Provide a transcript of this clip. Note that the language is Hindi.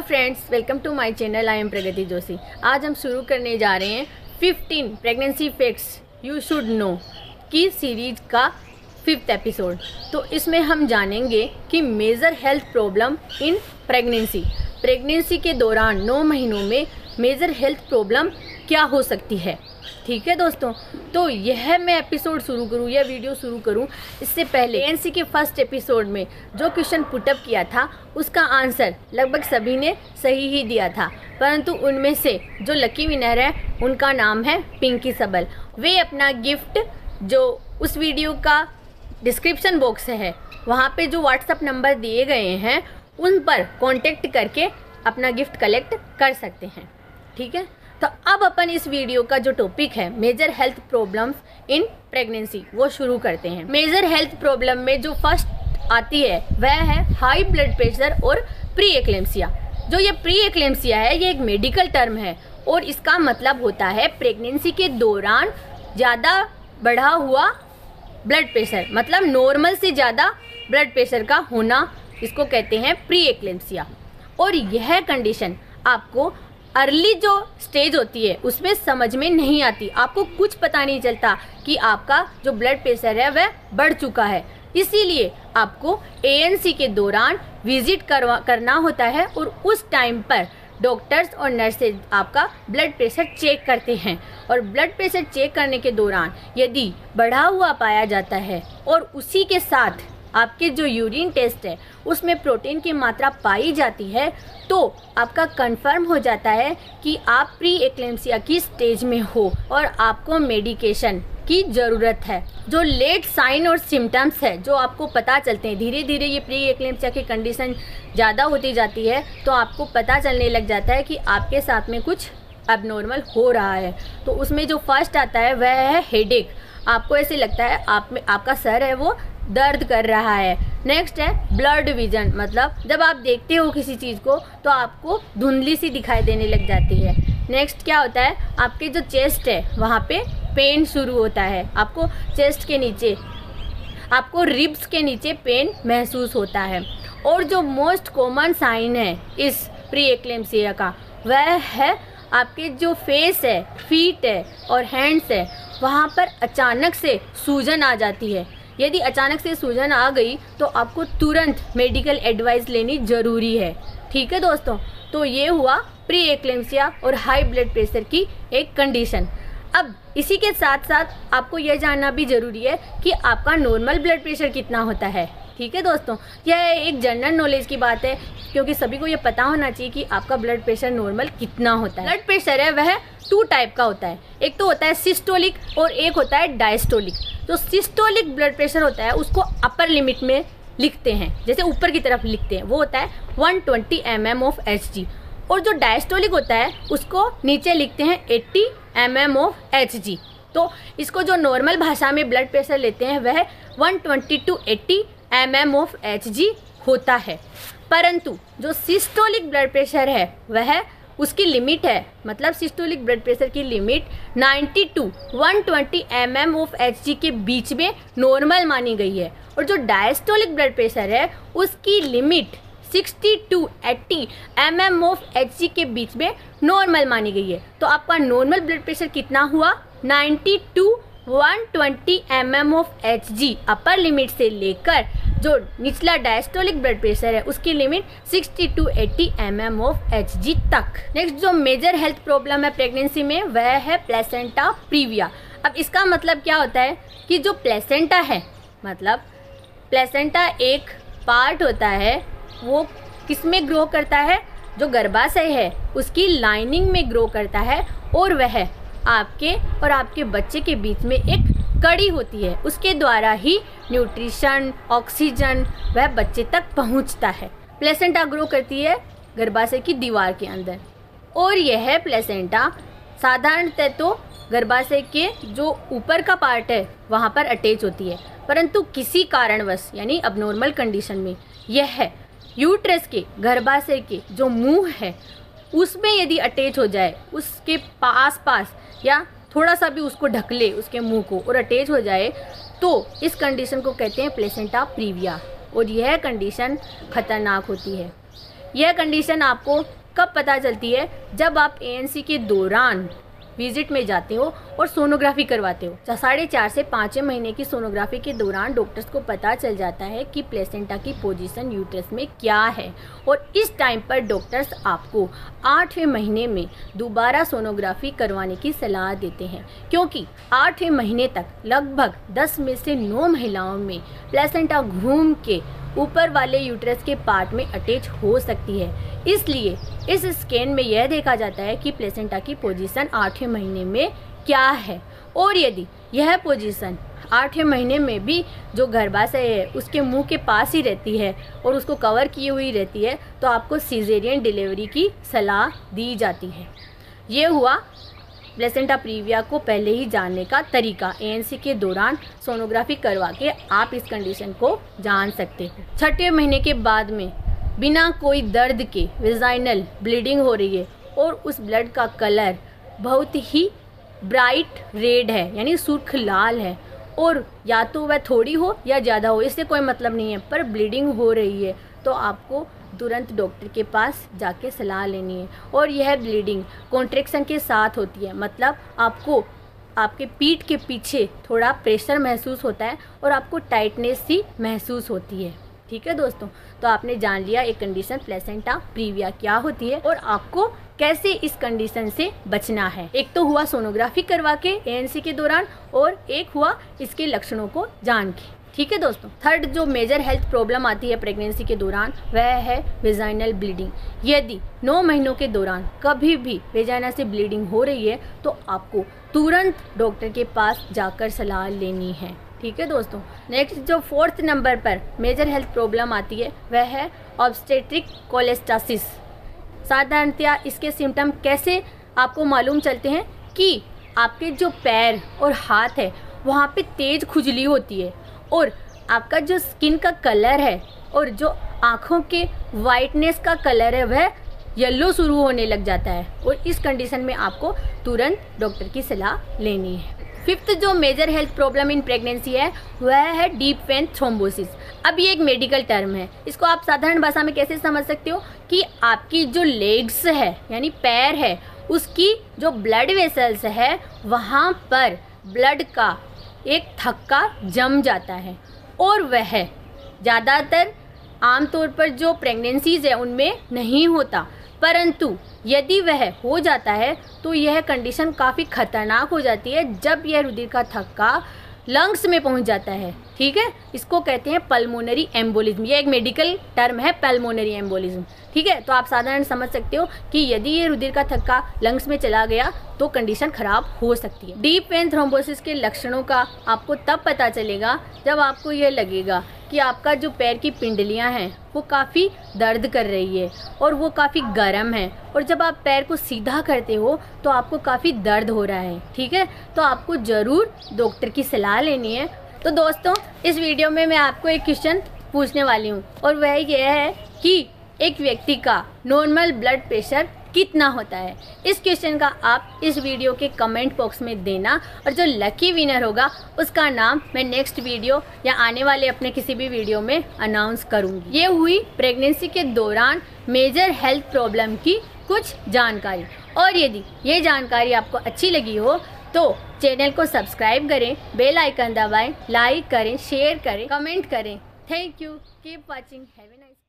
Hello friends welcome to my channel I am Pragati Joshi आज हम शुरू करने जा रहे हैं 15 pregnancy facts you should know की सीरीज़ का फिफ्थ एपिसोड तो इसमें हम जानेंगे कि major health problem in pregnancy pregnancy के दौरान नौ महीनों में मेजर हेल्थ प्रॉब्लम क्या हो सकती है? ठीक है दोस्तों? तो यह मैं एपिसोड शुरू करूँ, यह वीडियो शुरू करूँ इससे पहले एनसी के फ़र्स्ट एपिसोड में जो क्वेश्चन पुटअप किया था, उसका आंसर लगभग सभी ने सही ही दिया था। परंतु उनमें से जो लकी विनर है, उनका नाम है पिंकी सबल वे अपना गिफ्ट जो उस वीडियो का डिस्क्रिप्शन बॉक्स है, वहाँ पे जो व्हाट्सअप नंबर दिए गए हैं, उन पर कांटेक्ट करके अपना गिफ्ट कलेक्ट कर सकते हैं। ठीक है? तो अब अपन इस वीडियो का जो टॉपिक है major health problems in pregnancy वो शुरू करते हैं। मेजर हेल्थ प्रॉब्लम में जो फ़र्स्ट आती है, वह है हाई ब्लड प्रेशर और प्री एक्लेम्सिया जो ये प्री एक्लेम्सिया है, ये एक मेडिकल टर्म है और इसका मतलब होता है प्रेगनेंसी के दौरान ज़्यादा बढ़ा हुआ ब्लड प्रेशर मतलब नॉर्मल से ज़्यादा ब्लड प्रेशर का होना, इसको कहते हैं प्री एक्लेम्सिया और यह कंडीशन आपको अर्ली जो स्टेज होती है, उसमें समझ में नहीं आती। आपको कुछ पता नहीं चलता कि आपका जो ब्लड प्रेशर है, वह बढ़ चुका है। इसीलिए आपको एएनसी के दौरान विज़िट करवा, करना होता है और उस टाइम पर डॉक्टर्स और नर्सेज आपका ब्लड प्रेशर चेक करते हैं। और ब्लड प्रेशर चेक करने के दौरान यदि बढ़ा हुआ पाया जाता है और उसी के साथ आपके जो यूरिन टेस्ट है, उसमें प्रोटीन की मात्रा पाई जाती है तो आपका कंफर्म हो जाता है कि आप प्री एक्लेम्सिया की स्टेज में हो और आपको मेडिकेशन की ज़रूरत है। जो लेट साइन और सिम्टम्स है, जो आपको पता चलते हैं धीरे धीरे ये प्री एक्लेम्सिया की कंडीशन ज़्यादा होती जाती है तो आपको पता चलने लग जाता है कि आपके साथ में कुछ अब हो रहा है। तो उसमें जो फ़र्स्ट आता है, वह है हेडेक आपको ऐसे लगता है, आप में, आपका सर है वो दर्द कर रहा है। नेक्स्ट है ब्लड विजन मतलब जब आप देखते हो किसी चीज़ को तो आपको धुंधली सी दिखाई देने लग जाती है। नेक्स्ट क्या होता है? आपके जो चेस्ट है, वहाँ पे पेन शुरू होता है। आपको चेस्ट के नीचे, आपको रिब्स के नीचे पेन महसूस होता है। और जो मोस्ट कॉमन साइन है इस प्री एक्लेम्सिया का, वह है आपके जो फेस है फीट है और हैंड्स है, वहाँ पर अचानक से सूजन आ जाती है। यदि अचानक से सूजन आ गई तो आपको तुरंत मेडिकल एडवाइस लेनी ज़रूरी है। ठीक है दोस्तों? तो ये हुआ प्री एक्लेम्सिया और हाई ब्लड प्रेशर की एक कंडीशन अब इसी के साथ साथ आपको यह जानना भी ज़रूरी है कि आपका नॉर्मल ब्लड प्रेशर कितना होता है। ठीक है दोस्तों? यह एक जनरल नॉलेज की बात है, क्योंकि सभी को यह पता होना चाहिए कि आपका ब्लड प्रेशर नॉर्मल कितना होता है। ब्लड प्रेशर है, वह टू टाइप का होता है। एक तो होता है सिस्टोलिक और एक होता है डायस्टोलिक जो सिस्टोलिक ब्लड प्रेशर होता है, उसको अपर लिमिट में लिखते हैं। जैसे ऊपर की तरफ़ लिखते हैं। वो होता है 120 twenty M of H G और जो डायस्टोलिक होता है, उसको नीचे लिखते हैं 80 एम ऑफ़ एच जी तो इसको जो नॉर्मल भाषा में ब्लड प्रेशर लेते हैं, वह 120 to 80 M of H G होता है। परंतु जो सिस्टोलिक ब्लड प्रेशर है, वह उसकी लिमिट है। मतलब सिस्टोलिक ब्लड प्रेशर की limit 90 to one twenty M M of H G के बीच में नॉर्मल मानी गई है। और जो डायस्टोलिक ब्लड प्रेशर है, उसकी limit 60 to 80 M M of H G के बीच में नॉर्मल मानी गई है। तो आपका नॉर्मल ब्लड प्रेशर कितना हुआ? 90 to one twenty M M of H G upper limit से लेकर जो निचला डायस्टोलिक ब्लड प्रेशर है, उसकी limit 60 to 80 M M of H G तक। नेक्स्ट जो मेजर हेल्थ प्रॉब्लम है प्रेगनेंसी में, वह है प्लेसेंटा प्रीविया अब इसका मतलब क्या होता है कि जो प्लेसेंटा है मतलब प्लेसेंटा एक पार्ट होता है, वो किसमें ग्रो करता है? जो गर्भाशय है, उसकी लाइनिंग में ग्रो करता है और वह आपके और आपके बच्चे के बीच में एक कड़ी होती है, उसके द्वारा ही न्यूट्रिशन, ऑक्सीजन वह बच्चे तक पहुँचता है। प्लेसेंटा ग्रो करती है गर्भाशय की दीवार के अंदर। और यह प्लेसेंटा साधारणतः तो गर्भाशय के जो ऊपर का पार्ट है, वहाँ पर अटैच होती है। परंतु किसी कारणवश, यानी अबनॉर्मल कंडीशन में, यह यूट्रस के, गर्भाशय के जो मुँह है, उसमें यदि अटैच हो जाए, उसके पास पास या थोड़ा सा भी उसको ढक ले, उसके मुँह को और अटैच हो जाए तो इस कंडीशन को कहते हैं प्लेसेंटा प्रीविया और यह कंडीशन खतरनाक होती है। यह कंडीशन आपको कब पता चलती है? जब आप एएनसी के दौरान विज़िट में जाते हो और सोनोग्राफी करवाते हो। साढ़े चार से पाँचवें महीने की सोनोग्राफी के दौरान डॉक्टर्स को पता चल जाता है कि प्लेसेंटा की पोजीशन यूट्रस में क्या है। और इस टाइम पर डॉक्टर्स आपको आठवें महीने में दोबारा सोनोग्राफी करवाने की सलाह देते हैं, क्योंकि आठवें महीने तक लगभग दस में से नौ महिलाओं में प्लेसेंटा घूम के ऊपर वाले यूट्रस के पार्ट में अटैच हो सकती है। इसलिए इस स्कैन में यह देखा जाता है कि प्लेसेंटा की पोजीशन आठवें महीने में क्या है। और यदि यह पोजीशन आठवें महीने में भी जो गर्भाशय है, उसके मुँह के पास ही रहती है और उसको कवर की हुई रहती है तो आपको सीजेरियन डिलीवरी की सलाह दी जाती है। ये हुआ प्लेसेंटा प्रीविया को पहले ही जानने का तरीका। एएनसी के दौरान सोनोग्राफी करवा के आप इस कंडीशन को जान सकते हो। छठे महीने के बाद में बिना कोई दर्द के विजाइनल ब्लीडिंग हो रही है और उस ब्लड का कलर बहुत ही ब्राइट रेड है, यानी सुर्ख लाल है। और या तो वह थोड़ी हो या ज़्यादा हो, इससे कोई मतलब नहीं है, पर ब्लीडिंग हो रही है तो आपको तुरंत डॉक्टर के पास जाके सलाह लेनी है। और यह ब्लीडिंग कॉन्ट्रेक्शन के साथ होती है मतलब आपको, आपके पीठ के पीछे थोड़ा प्रेशर महसूस होता है और आपको टाइटनेस सी महसूस होती है। ठीक है दोस्तों? तो आपने जान लिया एक कंडीशन प्लेसेंटा प्रीविया क्या होती है और आपको कैसे इस कंडीशन से बचना है। एक तो हुआ सोनोग्राफी करवा के एएनसी के दौरान और एक हुआ इसके लक्षणों को जान के। ठीक है दोस्तों? थर्ड जो मेजर हेल्थ प्रॉब्लम आती है प्रेगनेंसी के दौरान, वह है वेजाइनल ब्लीडिंग यदि नौ महीनों के दौरान कभी भी वेजाइना से ब्लीडिंग हो रही है तो आपको तुरंत डॉक्टर के पास जाकर सलाह लेनी है। ठीक है दोस्तों? नेक्स्ट जो फोर्थ नंबर पर मेजर हेल्थ प्रॉब्लम आती है, वह है ऑब्स्टेट्रिक कोलेस्टासिस साधारणतया इसके सिम्टम कैसे आपको मालूम चलते हैं? कि आपके जो पैर और हाथ है, वहाँ पे तेज खुजली होती है और आपका जो स्किन का कलर है और जो आँखों के वाइटनेस का कलर है, वह येल्लो शुरू होने लग जाता है और इस कंडीशन में आपको तुरंत डॉक्टर की सलाह लेनी है। फिफ्थ जो major health problem in pregnancy है, वह है डीप वेन थ्रोम्बोसिस अब ये एक मेडिकल टर्म है। इसको आप साधारण भाषा में कैसे समझ सकते हो? कि आपकी जो लेग्स है, यानी पैर है, उसकी जो ब्लड वेसल्स है, वहाँ पर ब्लड का एक थक्का जम जाता है। और वह ज़्यादातर आमतौर पर जो प्रेगनेंसीज है, उनमें नहीं होता। परंतु यदि वह हो जाता है तो यह कंडीशन काफ़ी खतरनाक हो जाती है जब यह रुधिर का थक्का लंग्स में पहुँच जाता है। ठीक है? इसको कहते हैं पल्मोनरी एम्बोलिज्म ये एक मेडिकल टर्म है पल्मोनरी एम्बोलिज्म ठीक है? तो आप साधारण समझ सकते हो कि यदि ये रुधिर का थक्का लंग्स में चला गया तो कंडीशन खराब हो सकती है। डीप वेन थ्रोम्बोसिस के लक्षणों का आपको तब पता चलेगा जब आपको यह लगेगा। कि आपका जो पैर की पिंडलियाँ हैं, वो काफ़ी दर्द कर रही है और वो काफ़ी गर्म है। और जब आप पैर को सीधा करते हो तो आपको काफ़ी दर्द हो रहा है, ठीक है? तो आपको ज़रूर डॉक्टर की सलाह लेनी है। तो दोस्तों, इस वीडियो में मैं आपको एक क्वेश्चन पूछने वाली हूँ और वह यह है कि एक व्यक्ति का नॉर्मल ब्लड प्रेशर कितना होता है। इस क्वेश्चन का आप इस वीडियो के कमेंट बॉक्स में देना और जो लकी विनर होगा, उसका नाम मैं नेक्स्ट वीडियो या आने वाले अपने किसी भी वीडियो में अनाउंस करूँगी। ये हुई प्रेगनेंसी के दौरान मेजर हेल्थ प्रॉब्लम की कुछ जानकारी। और यदि ये जानकारी आपको अच्छी लगी हो तो चैनल को सब्सक्राइब करें बेल आइकन दबाएँ लाइक करें शेयर करें कमेंट करें। Thank you keep watching have nice